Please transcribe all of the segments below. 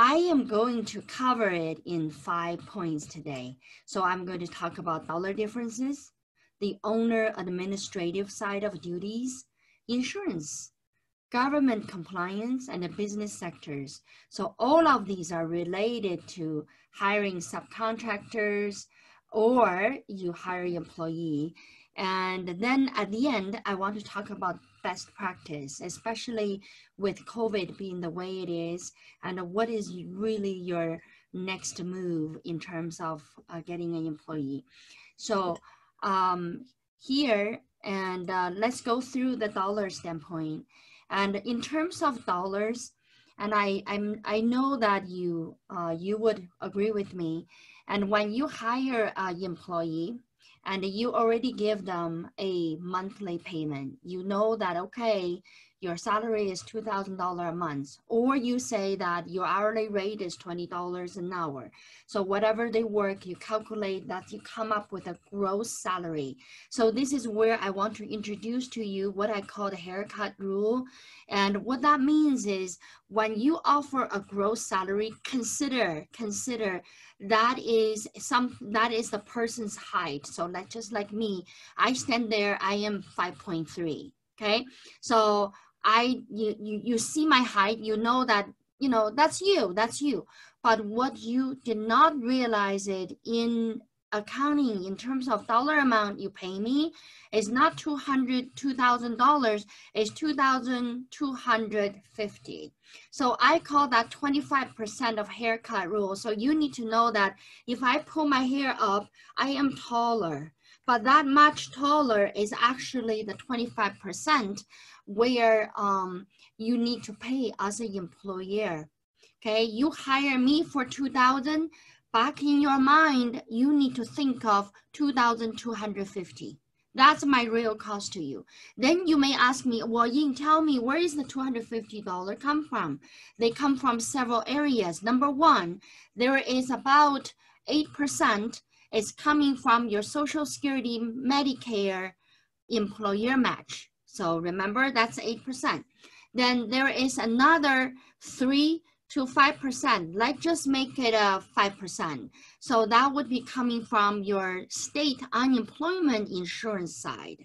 I am going to cover it in five points today. So I'm going to talk about dollar differences, the owner administrative side of duties, insurance, government compliance, and the business sectors. So all of these are related to hiring subcontractors or you hire employee. And then at the end, I want to talk about best practice, especially with COVID being the way it is, and what is really your next move in terms of uh, getting an employee. So um, here, and uh, let's go through the dollar standpoint. And in terms of dollars, and I, I'm, I know that you, uh, you would agree with me. And when you hire an employee, and you already give them a monthly payment. You know that, okay, your salary is $2,000 a month, or you say that your hourly rate is $20 an hour. So whatever they work, you calculate that you come up with a gross salary. So this is where I want to introduce to you what I call the haircut rule. And what that means is when you offer a gross salary, consider, consider that is some, that is the person's height. So like, just like me, I stand there, I am 5.3 okay so I you, you you see my height, you know that you know that's you, that's you. But what you did not realize it in accounting in terms of dollar amount you pay me is not 200 $2,000 it's 2,250 so I call that 25% of haircut rule. So you need to know that if I pull my hair up I am taller but that much taller is actually the 25% where um, you need to pay as an employer. Okay, you hire me for 2000 back in your mind, you need to think of 2,250. That's my real cost to you. Then you may ask me, well, Ying, tell me where is the $250 come from? They come from several areas. Number one, there is about 8% is coming from your Social Security Medicare employer match. So remember that's 8%. Then there is another 3 to 5%, Let's just make it a 5%. So that would be coming from your state unemployment insurance side.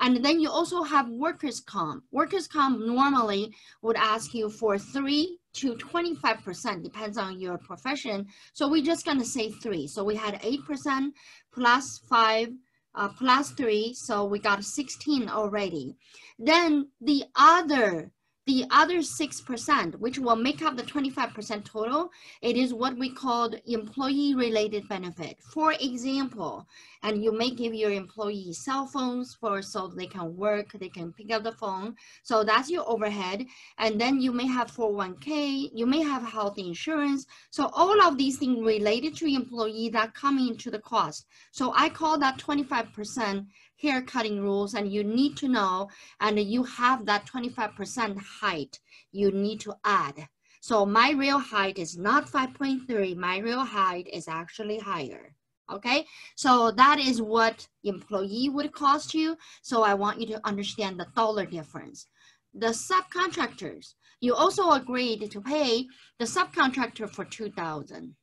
And then you also have workers' comp. Workers' comp normally would ask you for 3 to 25%, depends on your profession. So we're just gonna say three. So we had 8% plus five uh, plus three, so we got 16 already. Then the other the other 6%, which will make up the 25% total, it is what we call employee related benefit. For example, and you may give your employees cell phones for so they can work, they can pick up the phone. So that's your overhead. And then you may have 401k, you may have health insurance. So all of these things related to employee that come into the cost. So I call that 25% hair cutting rules and you need to know and you have that 25% height you need to add. So my real height is not 5.3, my real height is actually higher. Okay, so that is what employee would cost you. So I want you to understand the dollar difference. The subcontractors, you also agreed to pay the subcontractor for 2000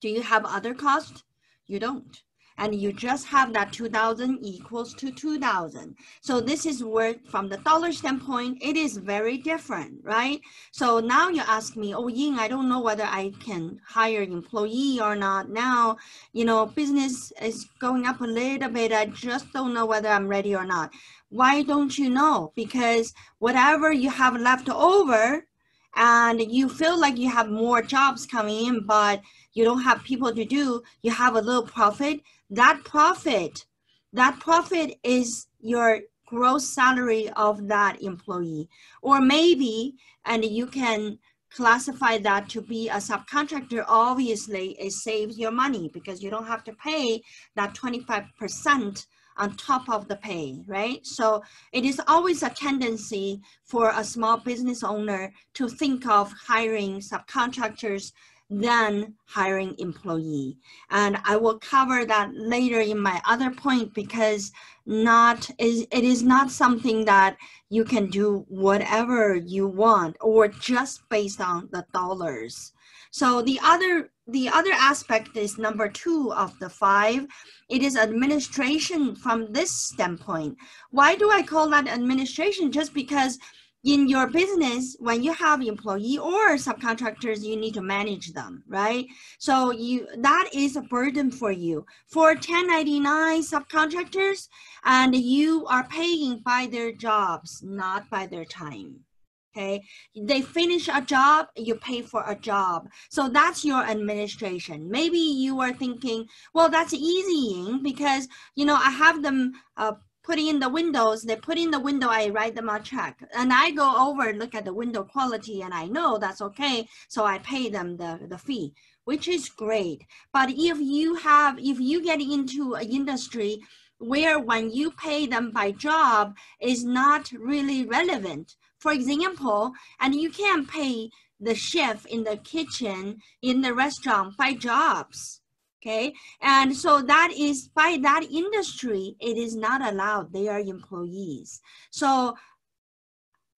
Do you have other costs? You don't and you just have that 2000 equals to 2000. So this is where from the dollar standpoint, it is very different, right? So now you ask me, oh Ying, I don't know whether I can hire employee or not. Now, you know, business is going up a little bit. I just don't know whether I'm ready or not. Why don't you know? Because whatever you have left over, and you feel like you have more jobs coming in, but you don't have people to do, you have a little profit, that profit, that profit is your gross salary of that employee. Or maybe, and you can classify that to be a subcontractor, obviously it saves your money because you don't have to pay that 25% on top of the pay, right? So it is always a tendency for a small business owner to think of hiring subcontractors than hiring employee. And I will cover that later in my other point because not is it is not something that you can do whatever you want or just based on the dollars. So the other the other aspect is number two of the five. It is administration from this standpoint. Why do I call that administration? Just because in your business, when you have employee or subcontractors, you need to manage them, right? So you that is a burden for you. For 1099 subcontractors, and you are paying by their jobs, not by their time. Okay, they finish a job, you pay for a job. So that's your administration. Maybe you are thinking, well, that's easy because you know I have them uh, put in the windows, they put in the window, I write them a check. And I go over, and look at the window quality, and I know that's okay. So I pay them the, the fee, which is great. But if you have, if you get into an industry where when you pay them by job is not really relevant. For example, and you can't pay the chef in the kitchen in the restaurant by jobs okay? And so that is by that industry it is not allowed. They are employees. So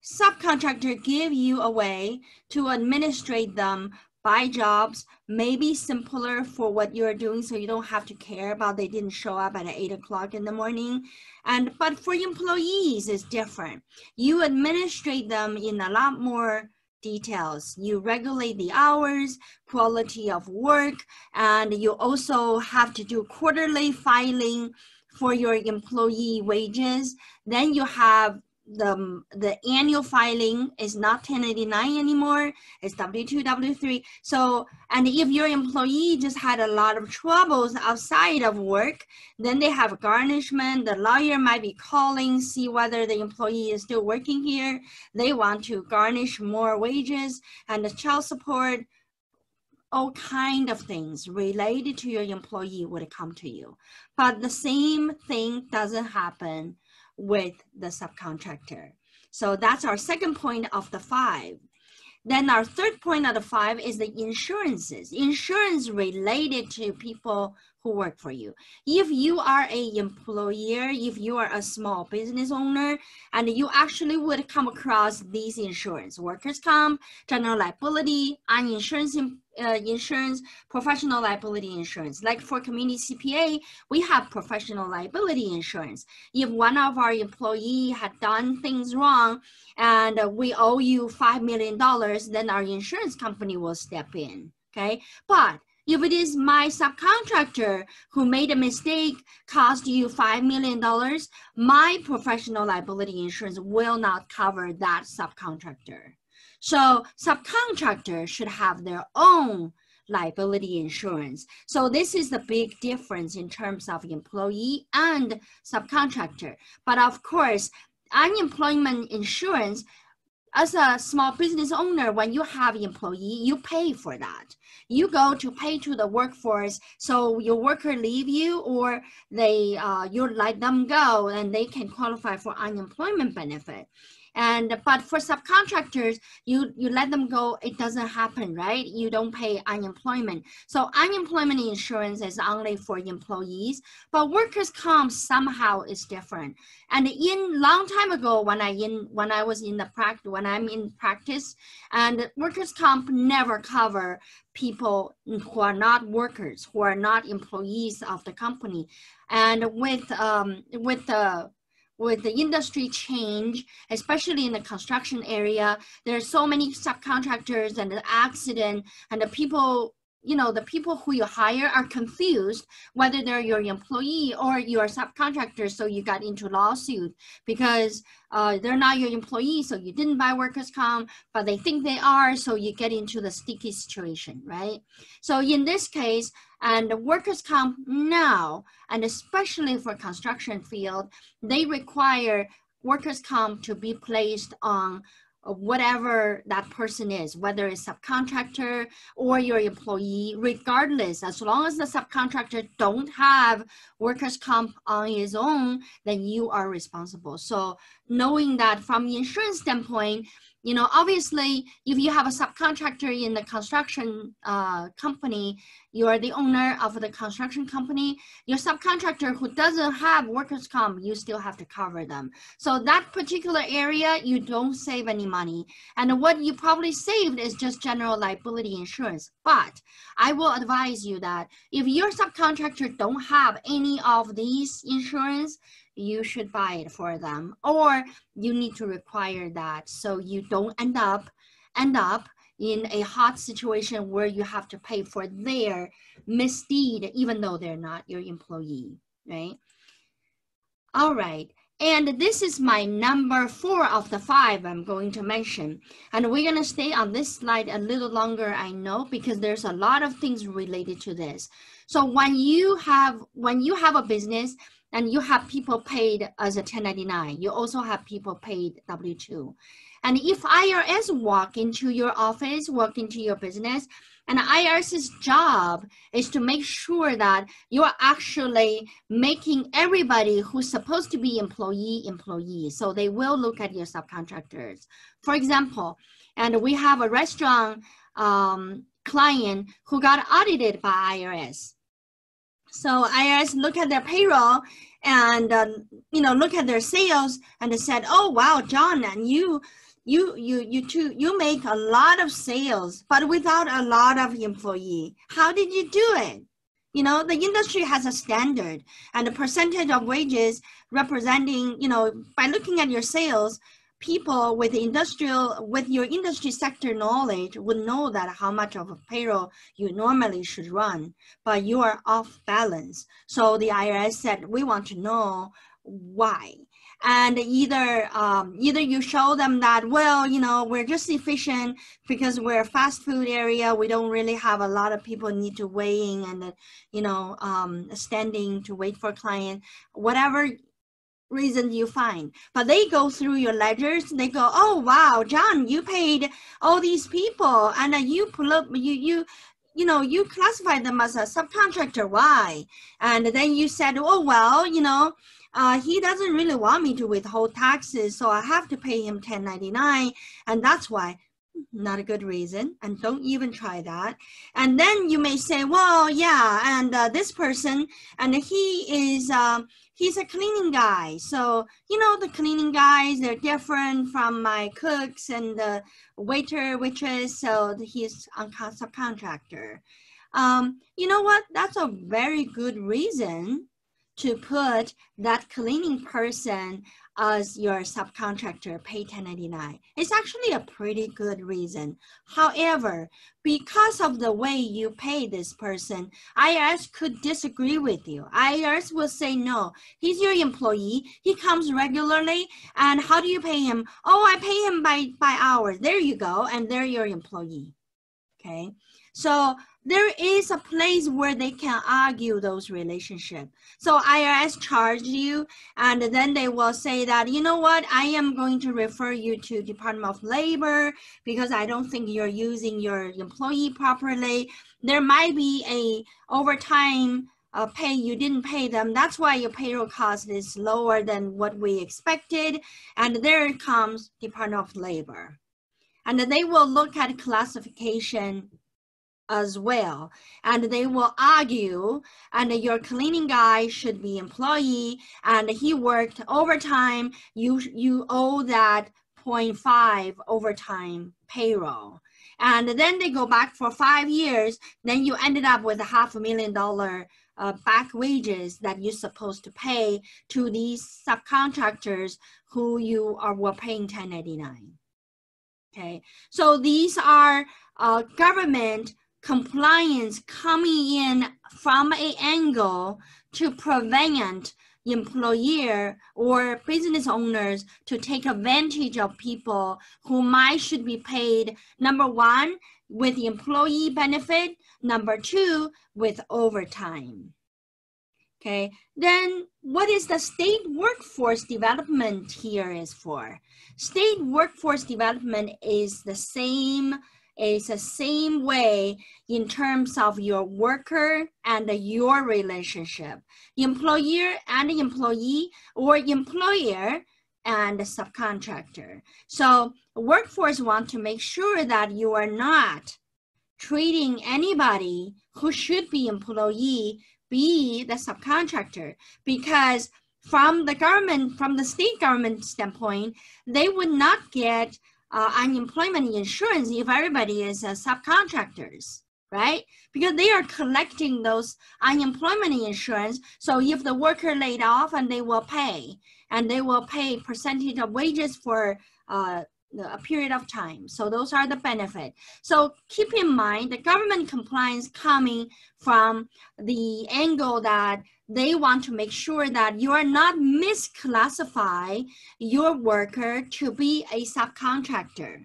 subcontractor give you a way to administrate them by jobs maybe simpler for what you're doing so you don't have to care about they didn't show up at 8 o'clock in the morning. And but for employees it's different. You administrate them in a lot more details. You regulate the hours, quality of work, and you also have to do quarterly filing for your employee wages. Then you have the, the annual filing is not 1089 anymore, it's W2, W3. So, and if your employee just had a lot of troubles outside of work, then they have garnishment. The lawyer might be calling, see whether the employee is still working here. They want to garnish more wages and the child support, all kind of things related to your employee would come to you. But the same thing doesn't happen with the subcontractor. So that's our second point of the five. Then our third point of the five is the insurances. Insurance related to people who work for you. If you are a employer, if you are a small business owner, and you actually would come across these insurance, workers' comp, general liability, uninsurance uh, insurance, professional liability insurance. Like for community CPA, we have professional liability insurance. If one of our employee had done things wrong and we owe you $5 million, then our insurance company will step in, okay? But if it is my subcontractor who made a mistake, cost you $5 million, my professional liability insurance will not cover that subcontractor. So subcontractors should have their own liability insurance. So this is the big difference in terms of employee and subcontractor. But of course, unemployment insurance as a small business owner, when you have employee, you pay for that. You go to pay to the workforce, so your worker leave you or they uh, you let them go and they can qualify for unemployment benefit and but for subcontractors you you let them go it doesn't happen right? You don't pay unemployment. So unemployment insurance is only for employees but workers comp somehow is different. And in long time ago when i in when i was in the practice when i'm in practice and workers comp never cover people who are not workers who are not employees of the company. And with um, with the with the industry change, especially in the construction area, there are so many subcontractors and the accident and the people you know, the people who you hire are confused whether they're your employee or your subcontractor. So you got into lawsuit because uh, they're not your employee. So you didn't buy workers' comp, but they think they are. So you get into the sticky situation, right? So in this case, and workers' comp now, and especially for construction field, they require workers' comp to be placed on whatever that person is, whether it's subcontractor or your employee, regardless, as long as the subcontractor don't have workers' comp on his own, then you are responsible. So knowing that from the insurance standpoint, you know, obviously, if you have a subcontractor in the construction uh, company, you are the owner of the construction company. Your subcontractor who doesn't have workers' comp, you still have to cover them. So that particular area, you don't save any money. And what you probably saved is just general liability insurance. But I will advise you that if your subcontractor don't have any of these insurance, you should buy it for them or you need to require that so you don't end up end up in a hot situation where you have to pay for their misdeed even though they're not your employee right all right and this is my number four of the five I'm going to mention. And we're going to stay on this slide a little longer, I know, because there's a lot of things related to this. So when you have when you have a business and you have people paid as a 1099. You also have people paid W-2. And if IRS walk into your office, walk into your business, and IRS's job is to make sure that you are actually making everybody who's supposed to be employee employee. So they will look at your subcontractors. For example, and we have a restaurant um, client who got audited by IRS. So IRS look at their payroll and uh, you know look at their sales and said, "Oh wow, John, and you you you you too you make a lot of sales, but without a lot of employee. How did you do it?" You know, the industry has a standard and the percentage of wages representing, you know, by looking at your sales, people with industrial with your industry sector knowledge would know that how much of a payroll you normally should run but you are off balance. So the irs said we want to know why. And either um, either you show them that well you know we're just efficient because we're a fast food area. We don't really have a lot of people need to weighing and you know um, standing to wait for client whatever reason you find. But they go through your ledgers. They go, oh wow, John, you paid all these people, and uh, you pull up, you you you know you classify them as a subcontractor. Why? And then you said, oh well, you know. Uh, he doesn't really want me to withhold taxes, so I have to pay him 1099, and that's why not a good reason and don't even try that and then you may say well yeah and uh, this person and he is um, he's a cleaning guy. So you know the cleaning guys they're different from my cooks and the waiter waitress so he's a subcontractor. Um, you know what? That's a very good reason to put that cleaning person as your subcontractor pay 1099. It's actually a pretty good reason. However, because of the way you pay this person, IRS could disagree with you. IRS will say, no, he's your employee. He comes regularly. And how do you pay him? Oh, I pay him by, by hours. There you go. And they're your employee. Okay. So there is a place where they can argue those relationships. So IRS charge you, and then they will say that, you know what, I am going to refer you to Department of Labor because I don't think you're using your employee properly. There might be a overtime uh, pay you didn't pay them. That's why your payroll cost is lower than what we expected. And there comes Department of Labor. And they will look at classification as well. And they will argue and your cleaning guy should be employee and he worked overtime. You you owe that 0.5 overtime payroll. And then they go back for five years. Then you ended up with a half a million dollar uh, back wages that you're supposed to pay to these subcontractors who you are were paying 1099 okay. So these are uh, government compliance coming in from a angle to prevent employer or business owners to take advantage of people who might should be paid number one with the employee benefit number two with overtime. Okay then what is the state workforce development here is for? State workforce development is the same is the same way in terms of your worker and your relationship. Employer and employee or employer and subcontractor. So workforce want to make sure that you are not treating anybody who should be employee be the subcontractor because from the government, from the state government standpoint, they would not get uh, unemployment insurance if everybody is uh, subcontractors, right? Because they are collecting those unemployment insurance. So if the worker laid off and they will pay, and they will pay percentage of wages for uh, a period of time. So those are the benefit. So keep in mind the government compliance coming from the angle that they want to make sure that you are not misclassify your worker to be a subcontractor.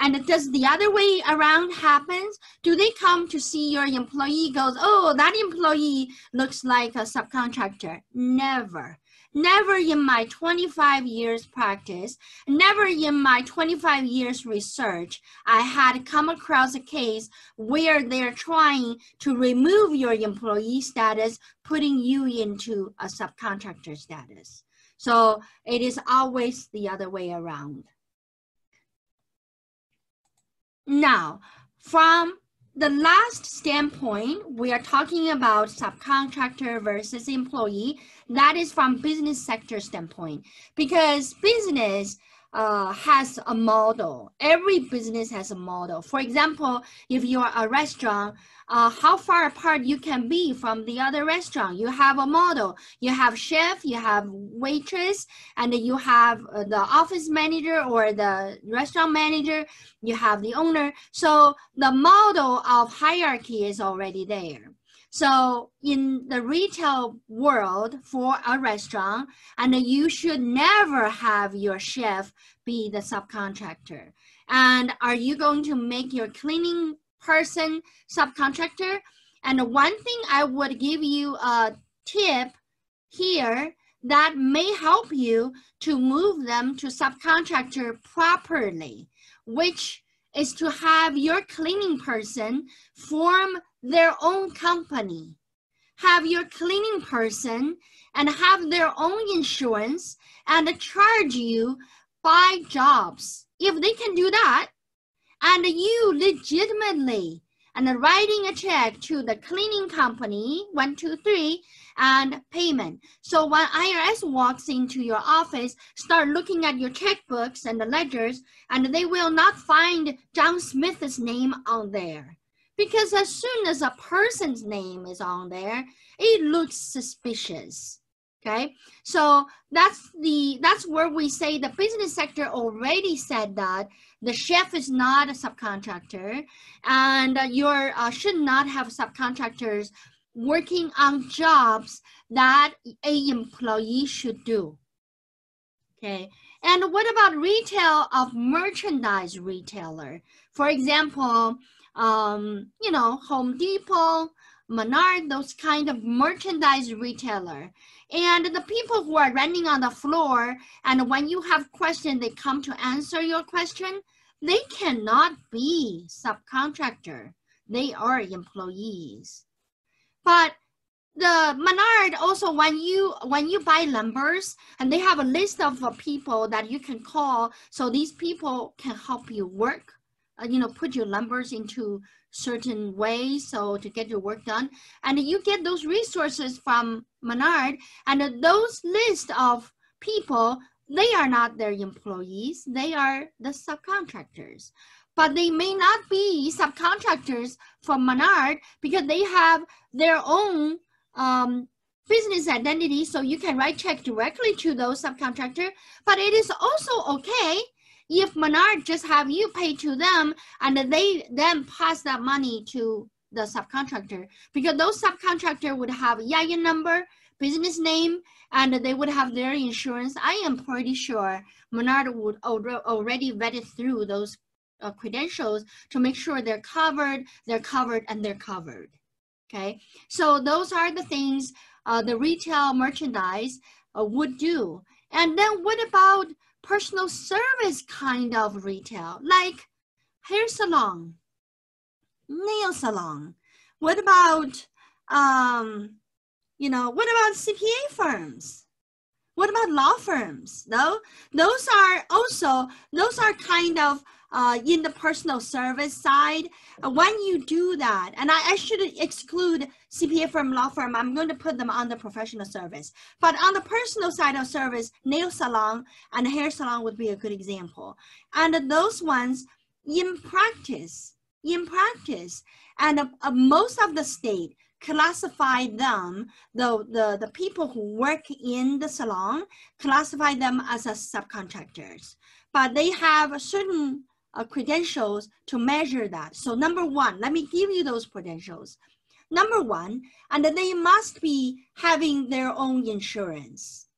And does the other way around happens? Do they come to see your employee goes, oh, that employee looks like a subcontractor? Never. Never in my 25 years practice, never in my 25 years research, I had come across a case where they're trying to remove your employee status, putting you into a subcontractor status. So it is always the other way around. Now, from the last standpoint, we are talking about subcontractor versus employee. That is from business sector standpoint because business uh, has a model. Every business has a model. For example, if you're a restaurant, uh, how far apart you can be from the other restaurant. You have a model. You have chef, you have waitress, and you have uh, the office manager or the restaurant manager. You have the owner. So the model of hierarchy is already there. So in the retail world for a restaurant, and you should never have your chef be the subcontractor. And are you going to make your cleaning person subcontractor? And one thing I would give you a tip here that may help you to move them to subcontractor properly, which is to have your cleaning person form their own company, have your cleaning person and have their own insurance and charge you by jobs. If they can do that, and you legitimately and writing a check to the cleaning company, one, two, three, and payment. So when IRS walks into your office, start looking at your checkbooks and the ledgers, and they will not find John Smith's name on there. Because as soon as a person's name is on there, it looks suspicious. Okay, so that's the that's where we say the business sector already said that the chef is not a subcontractor, and you uh, should not have subcontractors working on jobs that a employee should do. Okay, and what about retail of merchandise retailer? For example, um, you know, Home Depot, Menard, those kind of merchandise retailer. And the people who are running on the floor, and when you have questions, they come to answer your question, they cannot be subcontractor. They are employees. But the Menard also when you when you buy lumbers and they have a list of uh, people that you can call so these people can help you work uh, you know, put your numbers into certain ways so to get your work done. And you get those resources from Menard and those list of people, they are not their employees, they are the subcontractors. But they may not be subcontractors from Menard because they have their own um, business identity. So you can write check directly to those subcontractor. But it is also okay if Menard just have you pay to them and they then pass that money to the subcontractor because those subcontractor would have EIN number, business name, and they would have their insurance. I am pretty sure Menard would already vetted through those uh, credentials to make sure they're covered, they're covered, and they're covered. Okay, so those are the things uh, the retail merchandise uh, would do. And then what about personal service kind of retail, like hair salon, nail salon. What about, um, you know, what about CPA firms? What about law firms? No, those are also, those are kind of uh, in the personal service side. Uh, when you do that, and I, I should exclude CPA firm, law firm, I'm going to put them on the professional service. But on the personal side of service, nail salon and hair salon would be a good example. And those ones, in practice, in practice, and uh, uh, most of the state classify them, the, the, the people who work in the salon, classify them as a subcontractors. But they have a certain uh, credentials to measure that. So number one, let me give you those credentials. Number one, and they must be having their own insurance.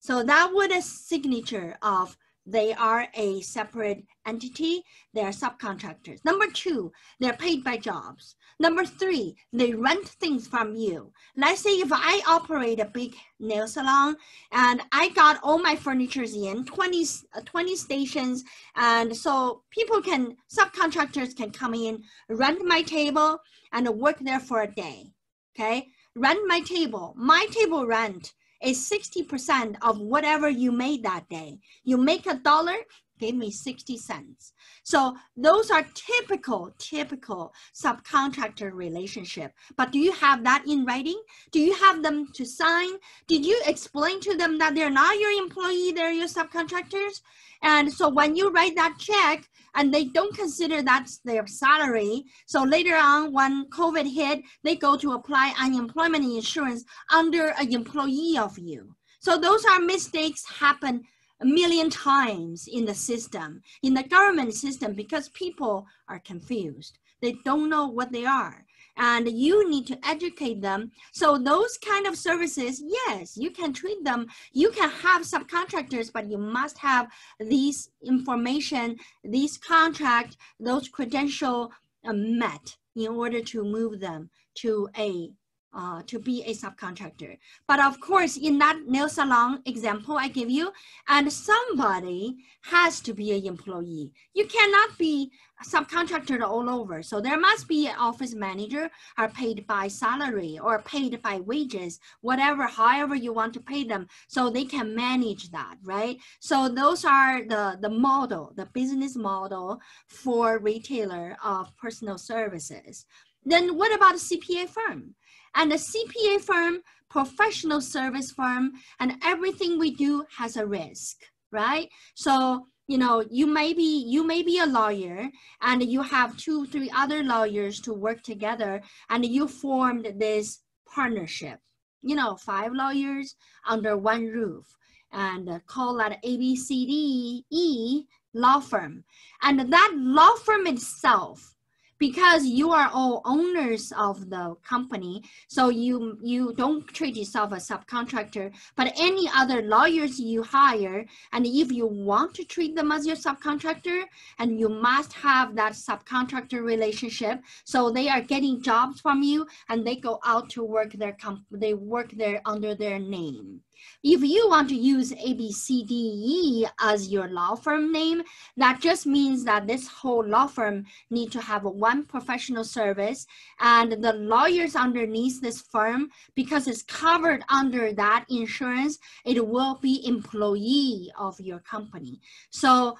So that would a signature of they are a separate entity, they are subcontractors. Number two, they're paid by jobs. Number three, they rent things from you. Let's say if I operate a big nail salon and I got all my furnitures in 20, uh, 20 stations. And so people can, subcontractors can come in, rent my table and work there for a day. Okay. Rent my table. My table rent is 60% of whatever you made that day. You make a dollar, give me 60 cents. So those are typical, typical subcontractor relationship. But do you have that in writing? Do you have them to sign? Did you explain to them that they're not your employee, they're your subcontractors? And so when you write that check and they don't consider that's their salary, so later on when COVID hit, they go to apply unemployment insurance under an employee of you. So those are mistakes happen a million times in the system, in the government system, because people are confused. They don't know what they are. And you need to educate them. So those kind of services, yes, you can treat them. You can have subcontractors, but you must have these information, these contract, those credential uh, met in order to move them to a uh, to be a subcontractor. But of course, in that nail salon example I give you, and somebody has to be an employee. You cannot be subcontractor all over. So there must be an office manager are paid by salary or paid by wages, whatever, however you want to pay them, so they can manage that, right? So those are the, the model, the business model for retailer of personal services. Then what about a CPA firm? And a CPA firm, professional service firm, and everything we do has a risk, right? So, you know, you may be you may be a lawyer and you have two, three other lawyers to work together and you formed this partnership, you know, five lawyers under one roof and call that ABCDE law firm. And that law firm itself because you are all owners of the company so you you don't treat yourself as a subcontractor but any other lawyers you hire and if you want to treat them as your subcontractor and you must have that subcontractor relationship so they are getting jobs from you and they go out to work their comp they work there under their name if you want to use ABCDE as your law firm name, that just means that this whole law firm need to have one professional service and the lawyers underneath this firm, because it's covered under that insurance, it will be employee of your company. So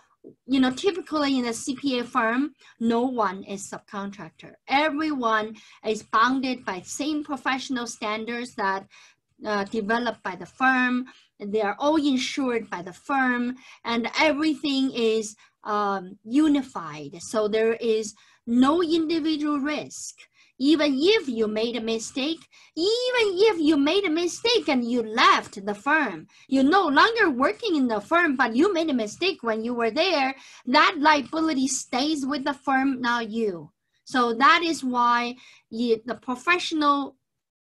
you know, typically in a CPA firm, no one is subcontractor. Everyone is bounded by same professional standards that uh, developed by the firm. They are all insured by the firm, and everything is um, unified. So there is no individual risk. Even if you made a mistake, even if you made a mistake and you left the firm, you're no longer working in the firm, but you made a mistake when you were there, that liability stays with the firm, not you. So that is why you, the professional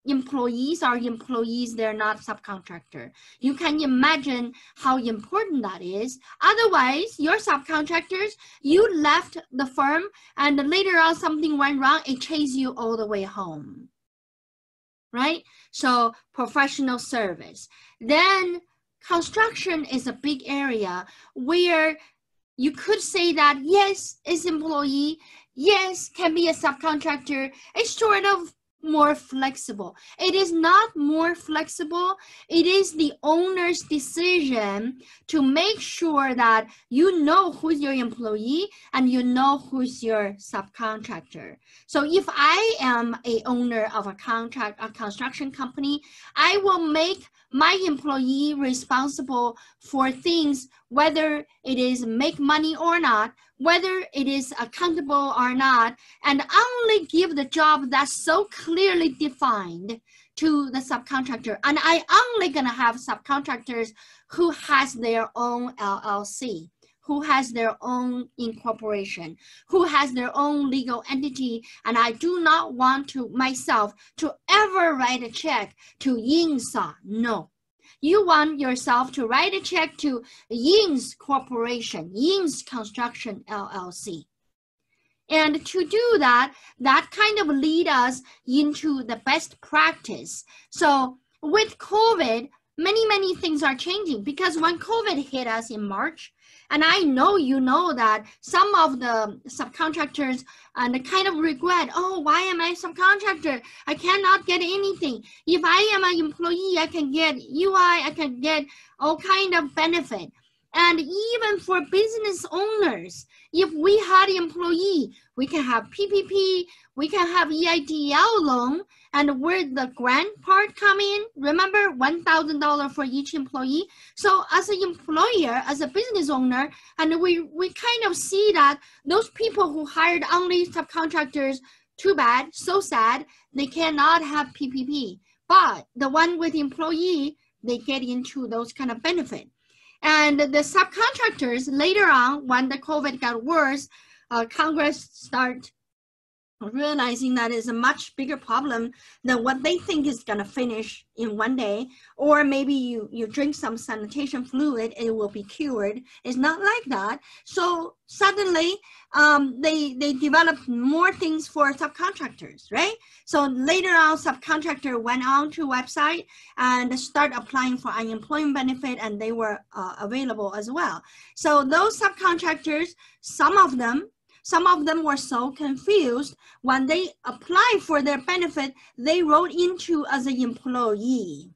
employees are employees, they're not subcontractor. You can imagine how important that is. Otherwise, your subcontractors, you left the firm and later on something went wrong, it chased you all the way home. Right? So professional service. Then construction is a big area where you could say that yes, it's employee, yes, can be a subcontractor. It's sort of more flexible. It is not more flexible. It is the owner's decision to make sure that you know who's your employee and you know who's your subcontractor. So if I am a owner of a contract, a construction company, I will make my employee responsible for things, whether it is make money or not, whether it is accountable or not, and only give the job that's so clearly defined to the subcontractor. And I only gonna have subcontractors who has their own LLC, who has their own incorporation, who has their own legal entity. And I do not want to myself to ever write a check to Yingsa. No, you want yourself to write a check to Ying's Corporation, Ying's Construction LLC. And to do that, that kind of lead us into the best practice. So with COVID, many, many things are changing because when COVID hit us in March, and I know you know that some of the subcontractors and uh, kind of regret, oh, why am I subcontractor? I cannot get anything. If I am an employee, I can get UI, I can get all kind of benefit. And even for business owners, if we had employee, we can have PPP, we can have EIDL loan, and where the grant part come in, remember $1,000 for each employee. So as an employer, as a business owner, and we, we kind of see that those people who hired only subcontractors, too bad, so sad, they cannot have PPP. But the one with employee, they get into those kind of benefit. And the subcontractors later on, when the COVID got worse, uh, Congress start realizing that is a much bigger problem than what they think is going to finish in one day. Or maybe you you drink some sanitation fluid it will be cured. It's not like that. So suddenly um, they they developed more things for subcontractors right? So later on subcontractor went on to website and start applying for unemployment benefit and they were uh, available as well. So those subcontractors some of them some of them were so confused when they applied for their benefit, they wrote into as an employee.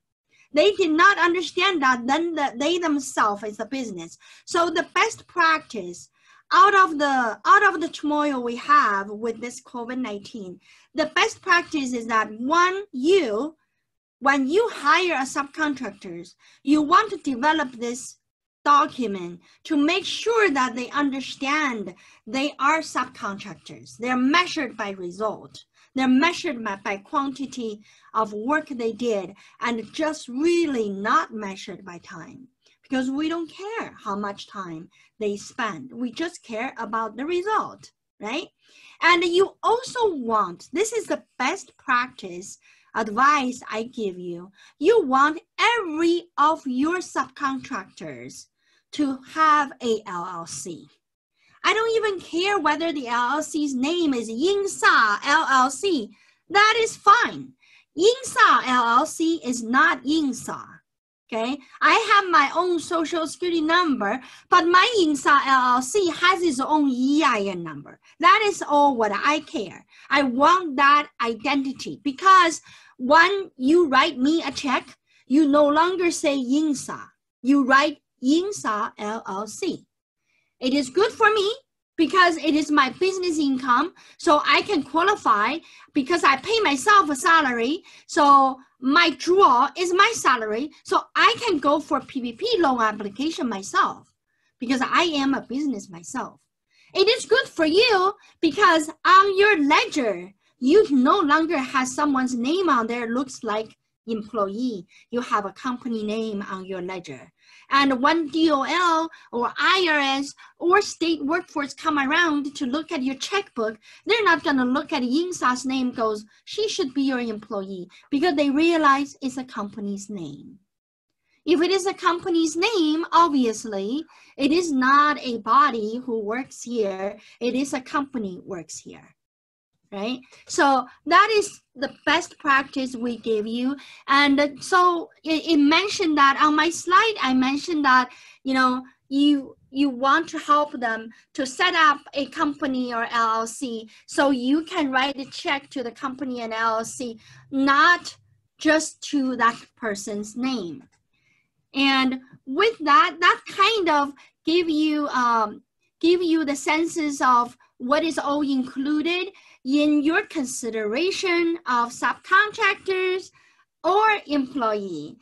They did not understand that then the, they themselves is a business. So the best practice out of the out of the turmoil we have with this COVID-19, the best practice is that one, you, when you hire a subcontractors, you want to develop this document to make sure that they understand they are subcontractors. They're measured by result. They're measured by, quantity of work they did and just really not measured by time because we don't care how much time they spend. We just care about the result, right? And you also want, this is the best practice advice I give you. You want every of your subcontractors to have a LLC. I don't even care whether the LLC's name is Yingsa LLC. That is fine. Yingsa LLC is not Yingsa. Okay, I have my own social security number, but my Yingsa LLC has its own EIN number. That is all what I care. I want that identity because when you write me a check, you no longer say Yingsa. You write Yingsa LLC. It is good for me because it is my business income. So I can qualify because I pay myself a salary. So my draw is my salary. So I can go for PPP loan application myself because I am a business myself. It is good for you because on your ledger, you no longer have someone's name on there looks like employee. You have a company name on your ledger. And when DOL or IRS or state workforce come around to look at your checkbook, they're not going to look at Yingsa's name goes, she should be your employee because they realize it's a company's name. If it is a company's name, obviously, it is not a body who works here. It is a company works here right? So that is the best practice we give you. And so it, it, mentioned that on my slide, I mentioned that, you know, you you want to help them to set up a company or LLC so you can write a check to the company and LLC, not just to that person's name. And with that, that kind of give you um, give you the senses of what is all included in your consideration of subcontractors or employee.